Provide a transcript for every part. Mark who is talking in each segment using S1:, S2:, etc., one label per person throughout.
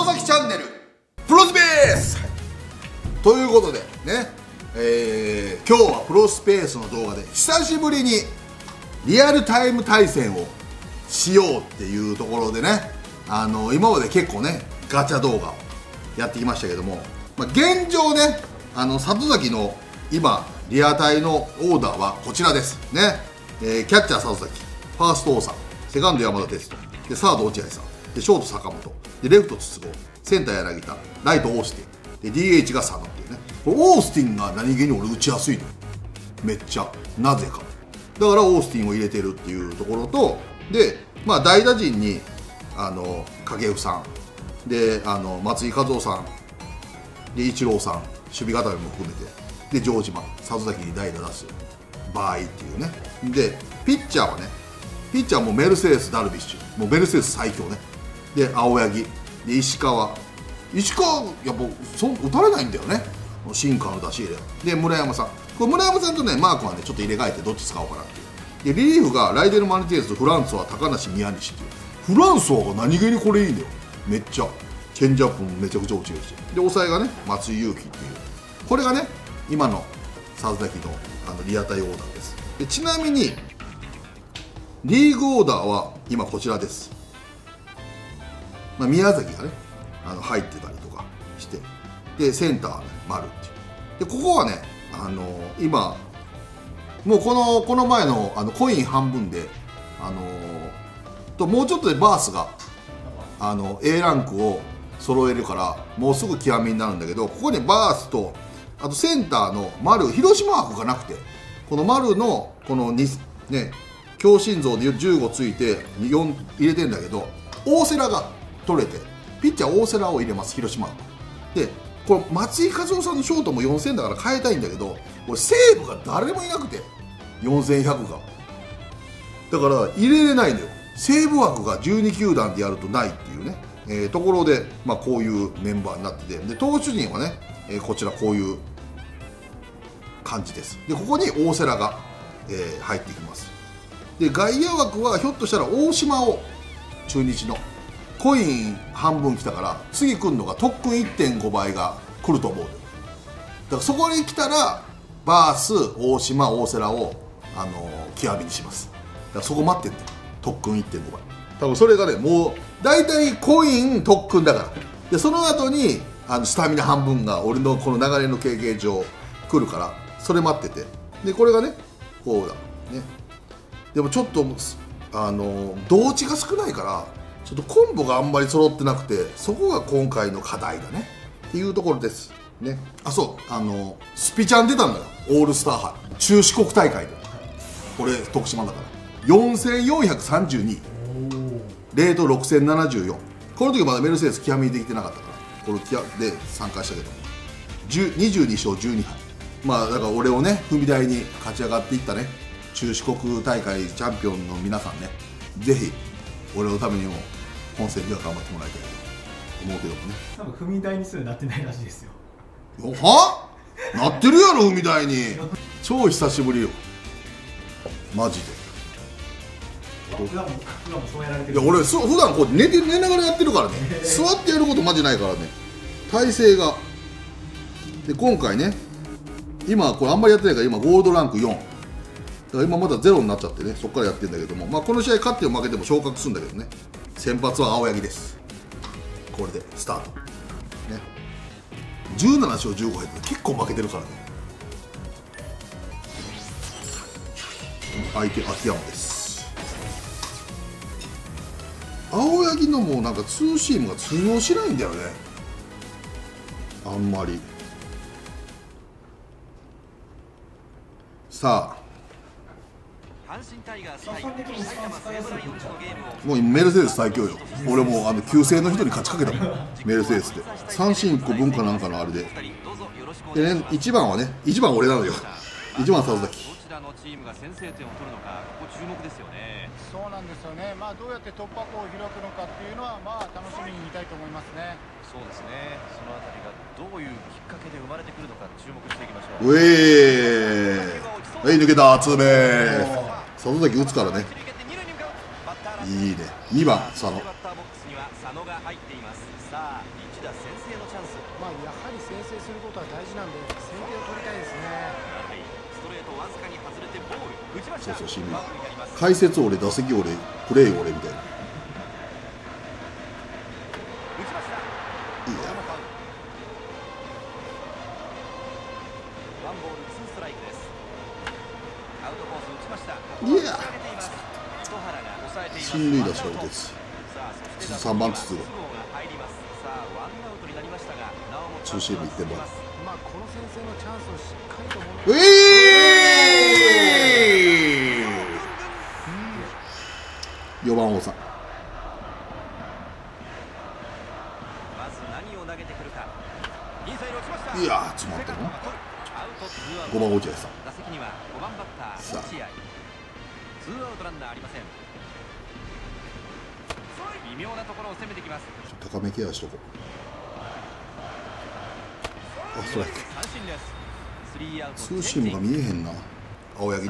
S1: 里崎チャンネルプロスペース、ということでね、えー今日はプロスペースの動画で久しぶりにリアルタイム対戦をしようっていうところでねあの今まで結構ねガチャ動画をやってきましたけども、まあ、現状ねあの里崎の今リアタイのオーダーはこちらです。ね、えーキャッチャー里崎ファースト王さんセカンド山田哲人。でサード落合さん。でショート坂本。でレフト筒香。センター柳田。ライトオースティンで DH が佐野っていうね。これオースティンが何気に俺打ちやすいのよ。めっちゃ。なぜか。だからオースティンを入れてるっていうところとでまあ代打陣にあの掛布さん。であの松井稼頭さん。でイチローさん。守備固めも含めて。で城島。里崎に代打出す。場合っていうね。でピッチャーはね。ピッチャーもメルセデスダルビッシュ。もうメルセデス最強ね。で青柳。で石川。石川やっぱそう打たれないんだよね。シンカーの出し入れ。で村山さん。これ村山さんとねマークはねちょっと入れ替えてどっち使おうかなっていう。でリリーフがライデル・マルティネスフランソワ高梨宮西っていう。フランソワが何気にこれいいんだよ。めっちゃ。チェンジアップもめちゃくちゃ落ちるし。で抑えがね松井裕樹っていう。これがね今の佐々木のあのリアタイオーダーです。でちなみにリーグオーダーは今こちらです、まあ、宮崎がねあの入ってたりとかしてでセンターはね丸っていう。でここはねあの今もうこのこの前のあのコイン半分であのともうちょっとでバースがあの A ランクを揃えるからもうすぐ極みになるんだけどここにバースとあとセンターの丸広島枠がなくてこの丸のこのにね強心臓で15ついて4入れてんだけど大瀬良が取れてピッチャー大瀬良を入れます広島でこれ松井稼頭さんのショートも4000だから変えたいんだけどこれ西武が誰もいなくて4100がだから入れれないのよ。西武枠が12球団でやるとないっていうね、えーところで、まあ、こういうメンバーになってて。で投手陣はね、えーこちらこういう感じです。でここに大瀬良が、えー入ってきます。で外野枠はひょっとしたら大島を中日のコイン半分来たから次来るのが特訓1.5倍が来ると思う。だからそこに来たらバース大島大瀬良を、あの極みにします。だからそこ待ってんだよ特訓1.5倍。多分それがねもう大体コイン特訓だから。でその後にあのスタミナ半分が俺のこの流れの経験上来るからそれ待ってて。でこれがねこうだ。ね。でもちょっとあの同値が少ないからちょっとコンボがあんまり揃ってなくてそこが今回の課題だね。っていうところです。ね。あそう。あのスピチャン出たんだよ。オールスター杯。中四国大会で。これ徳島だから。4432レート6074この時まだメルセデス極みできてなかったから。これ極で参加したけど22勝12敗。まあだから俺をね踏み台に勝ち上がっていったね。中四国大会チャンピオンの皆さんね。ぜひ俺のためにも本戦では頑張ってもらいたいと思うけどもね。
S2: 多分踏み台にすらなってないらしいですよ。
S1: は？なってるやろ海台に。超久しぶりよ。マジで。
S2: 普段も普段もそうやられてる。
S1: いや俺そう普段こう寝て寝ながらやってるからね。座ってやることマジないからね。体勢が。で今回ね今これあんまりやってないから今ゴールドランク4だから今まだゼロになっちゃってねそこからやってるんだけども、まあ、この試合勝っても負けても昇格するんだけどね先発は青柳です。これでスタート。ね。17勝15敗って結構負けてるからね。相手秋山です。青柳のもうなんかツーシームが通用しないんだよね。あんまり。さあもう今メルセデス最強よ。俺もうあの旧姓の人に勝ちかけたもん。メルセデスで。三振1個文化なんかのあれで。
S3: 二人どうぞよろしくお願いします
S1: でね1番はね1番俺なのよ。1番は里崎
S3: どちらのチームが先制点を取るのかここ注目ですよね。
S4: そうなんですよね、まあ、どうやって突破口を開くのかっていうのは、まあ、楽しみに見たいと思いますね。
S3: そうですね。そのあたりがどういうきっかけで生まれてくるのか注目していきましょう。
S1: うえーはい抜けたツーベース里崎打つからね。いいね。2番佐野。
S3: まあ
S4: やはり先制することは大事なんで先手を取りたいですね。
S3: はいストレートわずかに外れてボール打ちました
S1: そうそう解説俺打席俺プレー俺みたいな
S3: 打し
S1: か打てず
S3: さあそして
S1: 三番筒
S3: が入りますさあワンアウトになりましたがなおも
S1: うえー4番王さんいやー詰まったの
S3: アウトツーアウト
S1: 5番落合さん。
S3: 打席には5番バッター
S1: さあ
S3: 落合。ツーアウトランナーありません。微妙なところを攻めてきます。
S1: 高めケアしとこう。あストライクツーシームが見えへんな。青柳
S3: に。
S1: い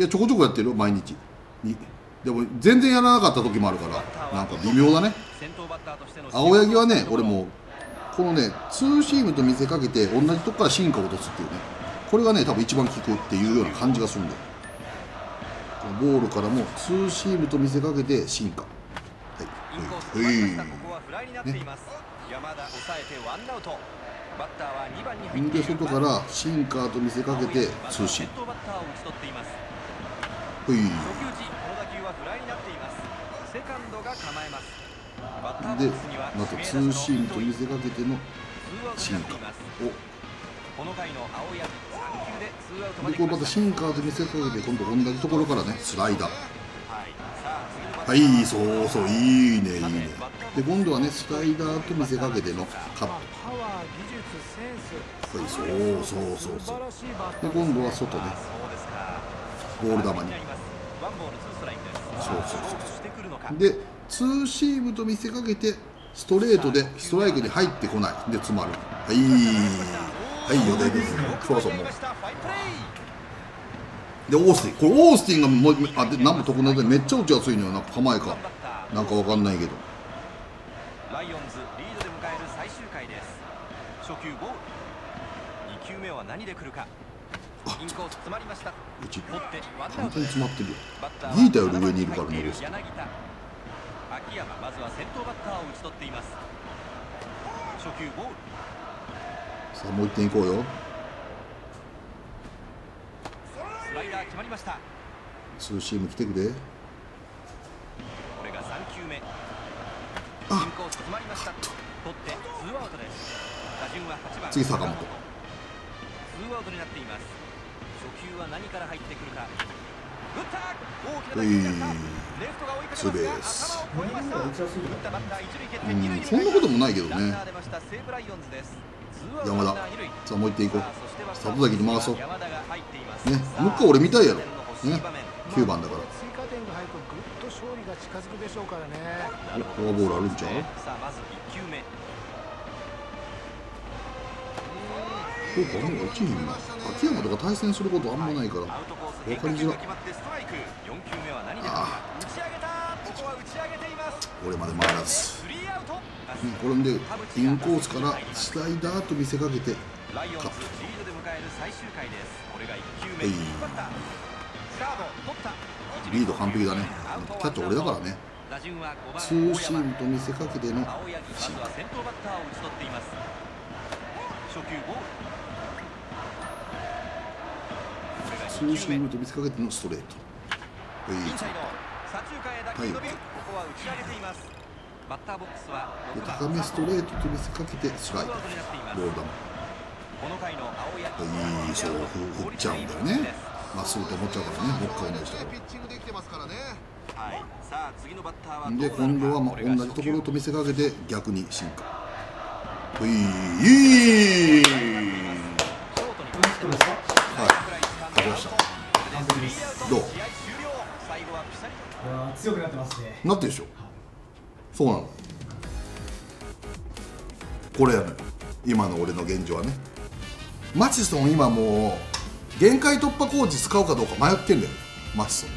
S1: やちょこちょこやってるよ毎日。に。でも全然やらなかった時もあるからなんか微妙だね。青柳はね俺もうこのねツーシームと見せかけて同じとこから進化を落とすっていうね。これがね多分一番効くっていうような感じがするんだよボールからもツーシームと見せかけて進化。はい。はい
S3: 詰まりました。ここはフライになっています。山田抑えてワンアウト。バッターは2番に入ってい
S1: で
S3: る。
S1: 外からシンカーと見せかけてツーシーム。はいでまたツーシームと見せかけての
S3: ツーアこの回の青柳3球でツーアウトま
S1: でこれまたシンカーと見せかけて今度同じところからねスライダー。
S3: はい。
S1: そうそういいねいいね。で今度はねスライダーと見せかけてのカッ
S4: まあパワー技術センス。
S1: トはいそうそうそう。そうで今度は外ね。ボール球に。そうそうそうでツーシームと見せかけてストレートでストライクに入ってこない。で詰まる。はいはい予定です。そろそろもう。でオースティンこれオースティンがもうあで何も得なでめっちゃ打ちやすいのよな。んか構えかなんかわかんないけど。
S3: ライオンズリードで迎える最終回です。初球ボール。2球目は何で来るか。インコース詰まりました。
S1: うち簡単に詰まってるよ。
S3: バッターは
S1: ギータより上にいるからね
S3: 柳田。秋山まずは先頭バッターを打ち取っています。初球ボール
S1: さあもう一点いこうよ。
S3: スライダー決まりました。
S1: ツーシーム来てくれ。
S3: これが3球目。インコース詰まりました。取ってツーアウトです。打順は8番。
S1: 次坂本。
S3: ツーアウトになっています。初球は何から入ってくるか。打った大きな打レフトが追いかけます頭を越えました。
S2: 打
S3: ったバッター一塁蹴って
S1: うん
S3: 二塁に
S1: そんなこともないけどね。
S3: ランナー出ました。西武ライオンズです
S1: 山田。さあもう一点いこう。里崎に回そう。ね
S3: さあ
S1: もう俺見たいやろ。ね
S3: 点の欲しい場面。
S1: 9番だから。フォアボールあるんちゃう？
S3: さあまず1球目。
S1: そうかもう落ちひんな。秋山とか対戦することあんまないから。
S3: アウトコース
S1: わかりづら
S3: 変化球が決まってストライク。4球目は何で来るか。打ち上げた。ここは打ち上げています。
S1: 俺まで回らず
S3: スリーアウト
S1: ねこれでインコースからスライダーと見せかけてカッ
S3: リードで迎える最終回です。これが1球
S1: はい。リード完璧だね。キャッチャー俺だからね。
S3: 打順は5番
S1: ツーシームと見せかけての
S3: 青柳まずは先頭バッター
S1: ツーシームと見せかけてのストレート。はい。
S3: インサイド。左中間へ打球伸び。る、ここは打ち上げています
S1: で
S3: 6番
S1: 高めストレートと見せかけてスライダー。ボール球
S3: この回の青柳
S1: はいそう振っちゃうんだよね。まっすぐと思っちゃうからねもう一回同じとこ
S5: ピッチングできてますからね。
S3: はい。さあ次のバッターは
S1: ろで今度はまあ同じところと見せかけて逆に進化。はい。
S3: ー
S1: はい。勝ちました。どう？
S3: 試合終了。最後はピシャリと。
S2: いやー強くなってますね。
S1: なってるでしょそうなの。これやね今の俺の現状はね。マチソン今もう限界突破コーチ使うかどうか迷ってんだよマチソン。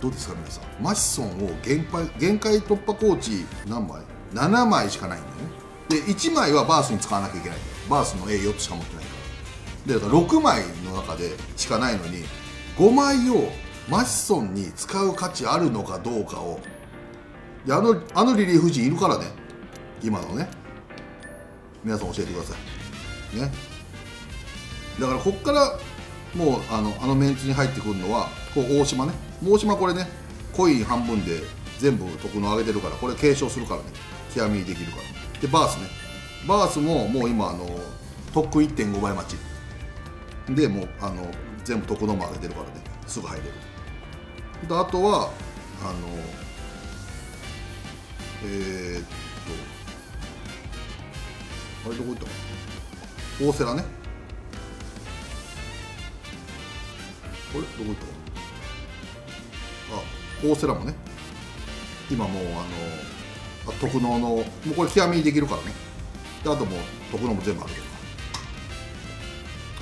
S1: どうですか皆さん。マシソンを限界限界突破コーチ何枚 ?7 枚しかないんだよね。で1枚はバースに使わなきゃいけない。バースの A4 つしか持ってないから。でだから6枚の中でしかないのに5枚をマシソンに使う価値あるのかどうかをであのあのリリーフ陣いるからね。今のね。皆さん教えてください。ね。だからこっからもうあのあのメンツに入ってくるのはこう大島ね。大島これねコイン半分で全部得の上げてるからこれ継承するからね。極みできるから。でバースね。バースももう今あの特訓1.5倍待ち。でもうあの全部得のも上げてるからね。すぐ入れる。であとはあのえー、っとあれどこ行った？大瀬良ね。あれどこ行った？あ大瀬良もね。今もうあのあ特納のもうこれ極みにできるからね。であともう特納も全部あるけど。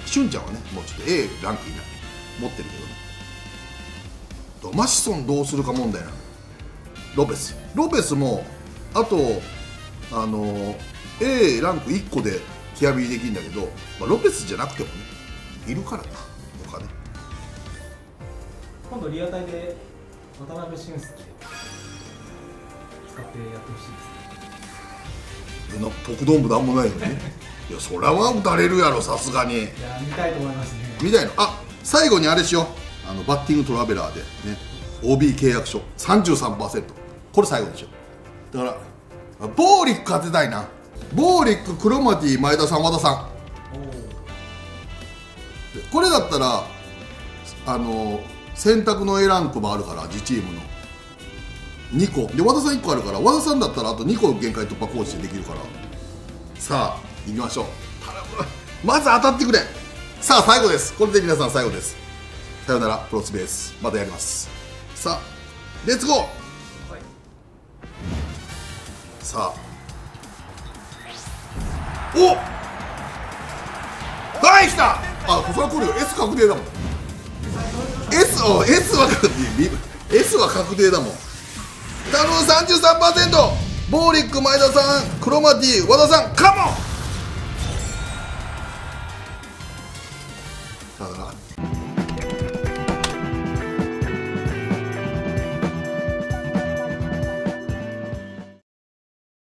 S1: しゅんちゃんはねもうちょっと A ランクいな持ってるけどね。とマシソンどうするか問題なの。ロペス。ロペスもあとあの A ランク1個で極みにできるんだけど、まあ、ロペスじゃなくてもねいるからね他ね。
S2: 今度リアタイで渡辺俊介使ってやってほしいですね。
S1: な特ドームなんもないよね。いやそりゃは打たれるやろさすがに。
S2: いや見たいと思いますね。
S1: みたいなあ最後にあれしよう。あのバッティングトラベラーでね OB 契約書33%これ最後にしようだからボーリック当てたいな。ボーリッククロマティ前田さん和田さん。これだったらあの選択の A ランクもあるから自チームの。2個。で和田さん1個あるから和田さんだったらあと2個限界突破コーチできるから。さあ行きましょう。まず当たってくれ。さあ最後です。これで皆さん最後です。さよならプロスベース。またやります。さあレッツゴー、さあ。おはい来た！あそれは来るよ。S 確定だもん。S, お S は確定。S は確定だもん。頼む33%ボーリック前田さんクロマティ和田さんカモン！さよなら